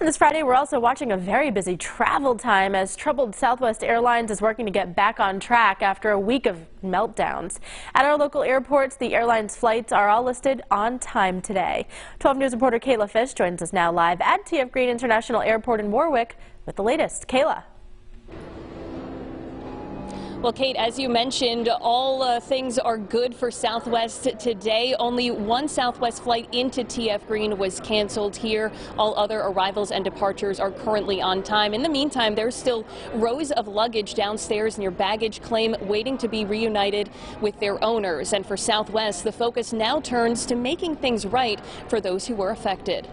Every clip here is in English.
And this Friday, we're also watching a very busy travel time as troubled Southwest Airlines is working to get back on track after a week of meltdowns. At our local airports, the airline's flights are all listed on time today. 12 News reporter Kayla Fish joins us now live at TF Green International Airport in Warwick with the latest. Kayla. Well, Kate, as you mentioned, all uh, things are good for Southwest today. Only one Southwest flight into TF Green was canceled here. All other arrivals and departures are currently on time. In the meantime, there's still rows of luggage downstairs near baggage claim waiting to be reunited with their owners. And for Southwest, the focus now turns to making things right for those who were affected.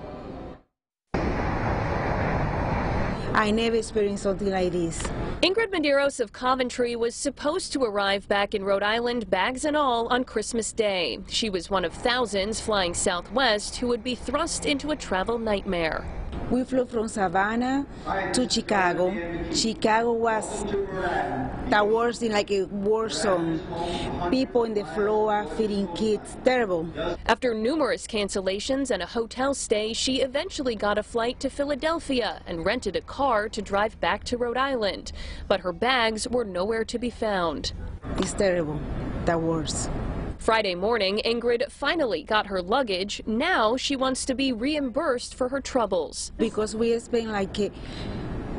I never experienced something like this. Ingrid Medeiros of Coventry was supposed to arrive back in Rhode Island, bags and all, on Christmas Day. She was one of thousands flying southwest who would be thrust into a travel nightmare. We flew from Savannah to Chicago. Chicago was the worst in like a war zone. People in the floor feeding kids, terrible. After numerous cancellations and a hotel stay, she eventually got a flight to Philadelphia and rented a car to drive back to Rhode Island. But her bags were nowhere to be found. It's terrible, the worst. Friday morning, Ingrid finally got her luggage. Now she wants to be reimbursed for her troubles. Because we spent like a,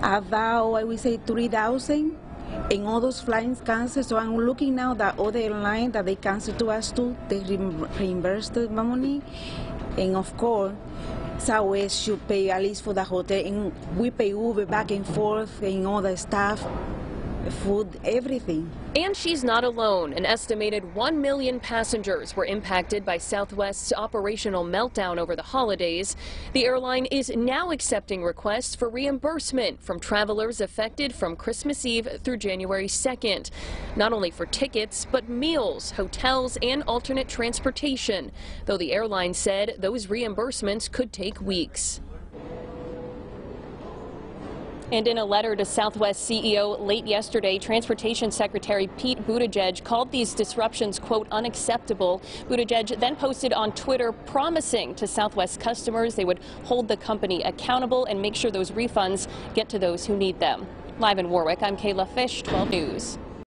about, I would say, 3000 and all those flights canceled. So I'm looking now that other airline that they canceled to us too, they reimburse the money. And of course, Southwest should pay at least for the hotel. And we pay Uber back and forth and all the stuff food, everything. And she's not alone. An estimated 1 million passengers were impacted by Southwest's operational meltdown over the holidays. The airline is now accepting requests for reimbursement from travelers affected from Christmas Eve through January 2nd. Not only for tickets, but meals, hotels, and alternate transportation, though the airline said those reimbursements could take weeks. And in a letter to Southwest CEO late yesterday, Transportation Secretary Pete Buttigieg called these disruptions, quote, unacceptable. Buttigieg then posted on Twitter promising to Southwest customers they would hold the company accountable and make sure those refunds get to those who need them. Live in Warwick, I'm Kayla Fish, 12 News.